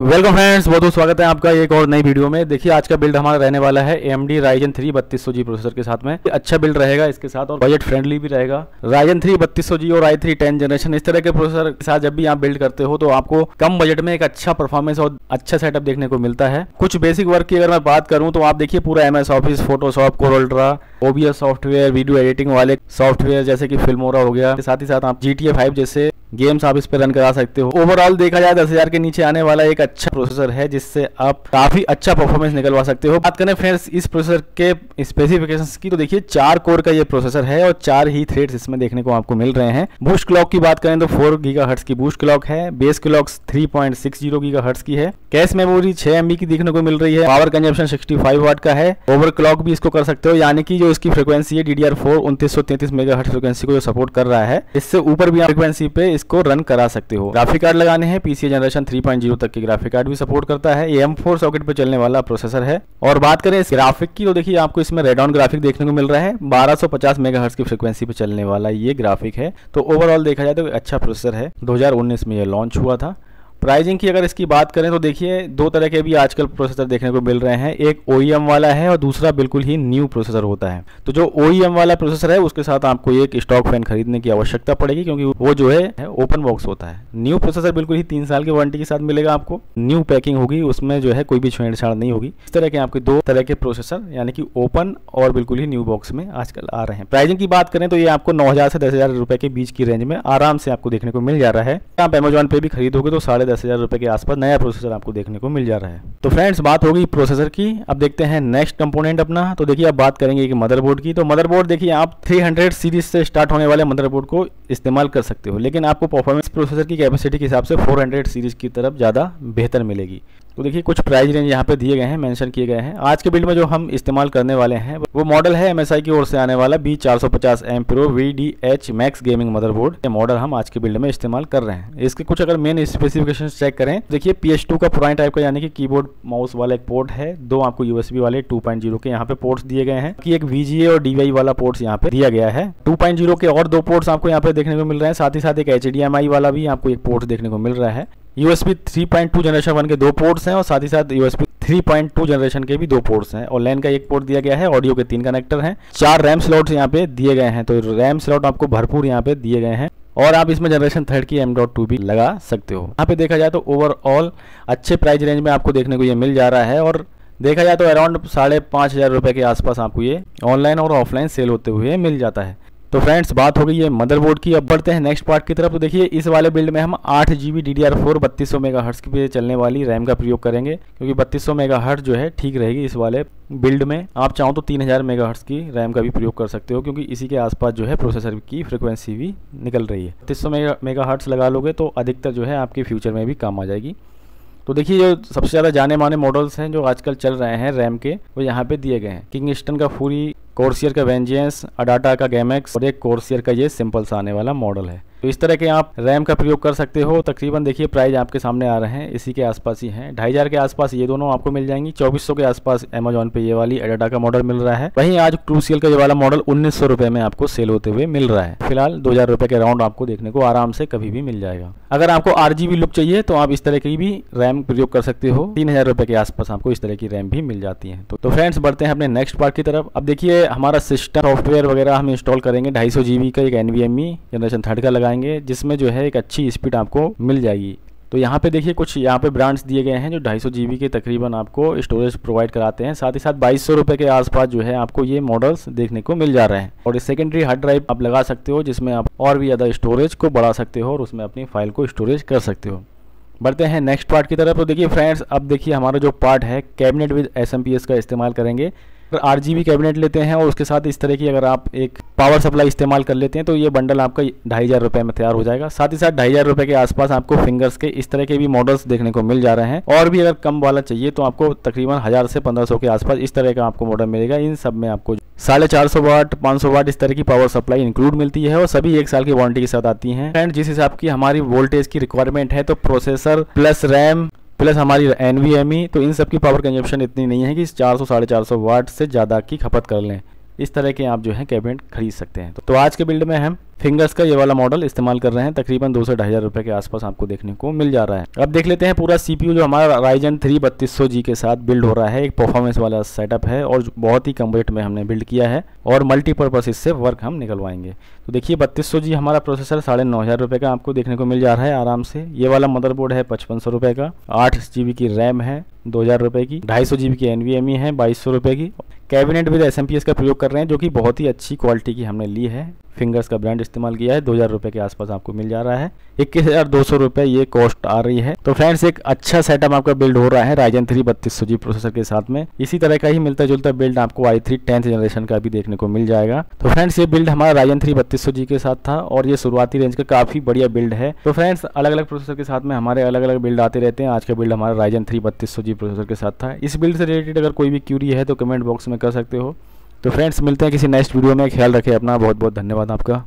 Welcome friends, बहुत बहुत स्वागत है आपका एक और नई वीडियो में। देखिए, आज का बिल्ड हमारा रहने वाला है एम डी राइजन थ्री बत्तीस जी प्रोसेसर के साथ में। अच्छा बिल्ड रहेगा इसके साथ और बजट फ्रेंडली भी रहेगा। राइजन थ्री बत्तीस जी और आई थ्री टेन जनरेशन इस तरह के प्रोसेसर के साथ जब भी आप बिल्ड करते हो तो आपको कम बजट में एक अच्छा परफॉर्मेंस और अच्छा सेटअप देखने को मिलता है। कुछ बेसिक वर्क की अगर मैं बात करूँ तो आप देखिए पूरा M S Office Photoshop CorelDRAW OBS software video editing वाले सॉफ्टवेयर जैसे कि फिल्मोरा हो गया। साथ ही साथ आप जी टी फाइव जैसे गेम्स आप इस पर रन करा सकते हो। ओवरऑल देखा जाए, दस हज़ार के नीचे आने वाला एक अच्छा प्रोसेसर है, जिससे आप काफ़ी अच्छा परफॉर्मेंस निकलवा सकते हो। बात करें फ्रेंड्स इस प्रोसेसर के स्पेसिफिकेशंस की तो देखिए, चार कोर का ये प्रोसेसर है और चार ही थ्रेड्स इसमें देखने को आपको मिल रहे हैं। बूस्ट क्लॉक की बात करें तो फोर गीगा की बूस्ट क्लॉक है। Base clock three point six zero giga की है। कैश मेमोरी छह एमबी की देखने को मिल रही है। Power consumption sixty five watt का है। ओवर क्लॉक भी इसको कर सकते हो, यानी कि जो इसकी फ्रिक्वेंसी है डी डी आर फोर उन्तीस सौ तैतीस मेगा फ्रिक्वेंसी को जो सपोर्ट कर रहा है, इससे ऊपर भी फ्रिक्वेंसी पे इसको रन करा सकते हो। ग्राफिक कार्ड लगाने हैं पीसी जनरेशन 3.0 तक के ग्राफिक कार्ड भी सपोर्ट करता है। ये M4 सॉकेट पर चलने वाला प्रोसेसर है। और बात करें इस ग्राफिक की तो देखिए आपको इसमें रेड ऑन ग्राफिक देखने को मिल रहा है। 1250 मेगाहर्ट्ज की फ्रिक्वेंसी पर चलने वाला ये ग्राफिक है। तो ओवरऑल देखा जाए तो अच्छा प्रोसेसर है। 2019 में यह लॉन्च हुआ था। प्राइजिंग की अगर इसकी बात करें तो देखिए, दो तरह के भी आजकल प्रोसेसर देखने को मिल रहे हैं। एक ओ e वाला है और दूसरा बिल्कुल ही न्यू प्रोसेसर होता है। तो जो ओ e वाला प्रोसेसर है, उसके साथ आपको एक स्टॉक फ़ैन खरीदने की आवश्यकता पड़ेगी क्योंकि वो जो है ओपन बॉक्स होता है। न्यू प्रोसेसर बिल्कुल ही तीन साल की वारंटी के साथ मिलेगा आपको। न्यू पैकिंग होगी, उसमें जो है कोई भी छेड़छाड़ नहीं होगी। इस तरह के आपके दो तरह के प्रोसेसर यानी कि ओपन और बिल्कुल ही न्यू बॉक्स में आजकल आ रहे हैं। प्राइजिंग की बात करें तो ये आपको नौ हज़ार से दस रुपए के बीच की रेंज में आराम से आपको देखने को मिल जा रहा है। आप अमेजोन पे भी खरीदोगे तो साढ़े दस हज़ार रुपये के आसपास नया प्रोसेसर आपको देखने को मिल जा रहा है। तो फ्रेंड्स बात होगी प्रोसेसर की। अब देखते हैं नेक्स्ट कंपोनेंट अपना। तो देखिए, अब बात करेंगे कि मदरबोर्ड की। तो मदरबोर्ड देखिए, आप 300 सीरीज़ से स्टार्ट होने वाले मदरबोर्ड को इस्तेमाल कर सकते हो। लेकिन आपको परफॉर्मेंस प्रोसेसर की कैपेसिटी के हिसाब से 400 सीरीज़ की तरफ़ ज़्यादा बेहतर मिलेगी। तो देखिए, कुछ प्राइस रेंज यहाँ पे दिए गए हैं मेंशन किए गए हैं। आज के बिल्ड में जो हम इस्तेमाल करने वाले हैं, वो मॉडल है एमएसआई की ओर से आने वाला बी चार सौ पचास M pro V D H max gaming motherboard ये मॉडल हम आज के बिल्ड में इस्तेमाल कर रहे हैं। इसके कुछ अगर मेन स्पेसिफिकेशन चेक करें, देखिए पी एच टू का पुराने टाइप का यानी कि कीबोर्ड माउस वाला एक पोर्ट है। दो आपको यूएसबी वाले टू पॉइंट ज़ीरो के यहाँ पे पोर्ट्स दिए गए हैं। कि एक वीजीए और डीवाई वाला पोर्ट्स यहाँ पे दिया गया है। टू पॉइंट ज़ीरो के और दो पोर्ट्स आपको यहाँ पे देखने को मिल रहे हैं। साथ ही साथ एक HDMI वाला भी आपको एक पोर्ट देखने को मिल रहा है। यूएसबी 3.2 जनरेशन वन के दो पोर्ट्स हैं और साथ ही साथ यूएसबी 3.2 जनरेशन के भी दो पोर्ट्स हैं और लैन का एक पोर्ट दिया गया है ऑडियो के तीन कनेक्टर हैं। चार रैम स्लॉट्स यहाँ पे दिए गए हैं तो रैम स्लॉट आपको भरपूर यहाँ पे दिए गए हैं और आप इसमें जनरेशन थर्ड की एम डॉट टू भी लगा सकते हो। यहाँ पे देखा जाए तो ओवरऑल अच्छे प्राइस रेंज में आपको देखने को ये मिल जा रहा है और देखा जाए तो अराउंड साढ़े पाँच हज़ार रुपये के आसपास आपको ये ऑनलाइन और ऑफलाइन सेल होते हुए मिल जाता है। तो फ्रेंड्स बात हो गई है मदरबोर्ड की। अब बढ़ते हैं नेक्स्ट पार्ट की तरफ़। तो देखिए, इस वाले बिल्ड में हम आठ G B D D R four बत्तीस सौ मेगा हर्ट्स पे चलने वाली रैम का प्रयोग करेंगे, क्योंकि बत्तीस सौ मेगा हर्ट जो है, ठीक रहेगी इस वाले बिल्ड में। आप चाहो तो तीन हज़ार मेगा हर्ट्स की रैम का भी प्रयोग कर सकते हो, क्योंकि इसी के आसपास जो है प्रोसेसर की फ्रिक्वेंसी भी निकल रही है। बत्तीस सौ मेगा हर्ट्स लगा लोगे तो अधिकतर जो है आपके फ्यूचर में भी काम आ जाएगी। तो देखिए, जो सबसे ज़्यादा जाने माने मॉडल्स हैं, जो आजकल चल रहे हैं रैम के, वो यहाँ पे दिए गए हैं। किंग का फूरी कोर्सियर का वेंजियंस अडाटा का गेमेक्स और एक कोर्सियर का ये सिंपल सा आने वाला मॉडल है। तो इस तरह के आप रैम का प्रयोग कर सकते हो। तकरीबन देखिए प्राइस आपके सामने आ रहे हैं। इसी के आसपास ही हैं। ढाई हज़ार के आसपास ये दोनों आपको मिल जाएँगी। चौबीस के आसपास अमेजोन पे ये वाली एडाटा का मॉडल मिल रहा है। वहीं आज क्रूसियल का ये वाला मॉडल उन्नीस सौ में आपको सेल होते हुए मिल रहा है। फ़िलहाल दो हज़ार के राउंड आपको देखने को आराम से कभी भी मिल जाएगा। अगर आपको आर लुक चाहिए तो आप इस तरह की भी रैम प्रयोग कर सकते हो। तीन हज़ार के आसपास आपको इस तरह की रैम भी मिल जाती है। तो, तो फ्रेंड्स बढ़ते हैं अपने नेक्स्ट पार्ट की तरफ़। अब देखिए हमारा सिस्टम सॉफ्टवेयर वगैरह हम इंस्टॉल करेंगे। ढाई सौ का एक एनवीएमई जनरेशन थर्ड का लगाएँगे। जिसमें जो है एक अच्छी स्पीड आपको मिल जाएगी। तो यहाँ पे देखिए, कुछ यहाँ पे ब्रांड्स दिए गए हैं जो ढाई सौ के तकरीबन आपको स्टोरेज प्रोवाइड कराते हैं। साथ ही साथ बाईस सौ रुपये के आसपास जो है आपको ये मॉडल्स देखने को मिल जा रहे हैं। और सेकेंडरी हार्ड ड्राइव आप लगा सकते हो, जिसमें आप और भी ज़्यादा स्टोरेज को बढ़ा सकते हो और उसमें अपनी फ़ाइल को स्टोरेज कर सकते हो। बढ़ते हैं नेक्स्ट पार्ट की तरफ़। तो देखिए फ्रेंड्स अब देखिए हमारा जो पार्ट है कैबिनेट विद एसएमपीएस का इस्तेमाल करेंगे। अगर आर जी कैबिनेट लेते हैं और उसके साथ इस तरह की अगर आप एक पावर सप्लाई इस्तेमाल कर लेते हैं तो ये बंडल आपका ढाई हज़ार रुपये में तैयार हो जाएगा। साथ ही साथ ढाई हज़ार रुपये के आसपास आपको फिंगर्स के इस तरह के भी मॉडल्स देखने को मिल जा रहे हैं। और भी अगर कम वाला चाहिए तो आपको तकरीबन हज़ार से पंद्रह सौ के आसपास इस तरह का आपको मॉडल मिलेगा। इन सब में आपको साढ़े चार सौ वाट, पाँच सौ वाट इस तरह की पावर सप्लाई इंक्लूड मिलती है और सभी एक साल की वारंटी के साथ आती हैं। एंड जिस हिसाब की हमारी वोल्टेज की रिक्वायरमेंट है तो प्रोसेसर प्लस रैम प्लस हमारी एनवीएमई तो इन सब की पावर कंजप्शन इतनी नहीं है कि चार सौ, साढ़े चार सौ वाट से ज़्यादा की खपत कर लें। इस तरह के आप जो है कैबिनेट खरीद सकते हैं। तो आज के बिल्ड में हम फिंगर्स का ये वाला मॉडल इस्तेमाल कर रहे हैं। तकरीबन दो से ढाई हज़ार रुपये के आसपास आपको देखने को मिल जा रहा है। अब देख लेते हैं पूरा सीपीयू जो हमारा राइजन थ्री बत्तीस सौ जी के साथ बिल्ड हो रहा है। एक परफॉर्मेंस वाला सेटअप है और बहुत ही कम रेट में हमने बिल्ड किया है और मल्टीपर्पज़ इससे वर्क हम निकलवाएँगे। तो देखिए बत्तीस जी हमारा प्रोसेसर साढ़े नौ हज़ार रुपये का आपको देखने को मिल जा रहा है आराम से। ये वाला मदरबोर्ड है पचपन सौ का। आठ जी की रैम है दो हज़ार रुपये की। ढाई सौ जी बी की एन है बाईस सौ रुपये की। कैबिनेट विद एसएमपीएस का प्रयोग कर रहे हैं, जो कि बहुत ही अच्छी क्वालिटी की हमने ली है। फिंगर्स का ब्रांड इस्तेमाल किया है, दो हज़ार रुपये के आसपास आपको मिल जा रहा है। इक्कीस हज़ार दो सौ रुपये ये कॉस्ट आ रही है। तो फ्रेंड्स एक अच्छा सेटअप आपका बिल्ड हो रहा है राइजन थ्री बत्तीस सौ जी प्रोसेसर के साथ में। इसी तरह का ही मिलता जुलता बिल्ड आपको आई थ्री टेंथ जनरेशन का भी देखने को मिल जाएगा। तो फ्रेंड्स ये बिल्ड हमारा राइजन थ्री बत्तीस सौ जी के साथ था और ये शुरुआती रेंज का काफ़ी बढ़िया बिल्ड है। तो फ्रेंड्स अलग अलग प्रोसेसर के साथ में हमारे अलग अलग बिल्ड आते रहते हैं। आज का बिल्ड हमारा राइजन थ्री बत्तीस सौ जी प्रोसेसर के साथ था। इस बिल्ड से रिलेटेड अगर कोई भी क्यूरी है तो कमेंट बॉक्स में कर सकते हो। तो फ्रेंड्स मिलते हैं किसी नेक्स्ट वीडियो में। ख्याल रखें अपना। बहुत बहुत धन्यवाद आपका।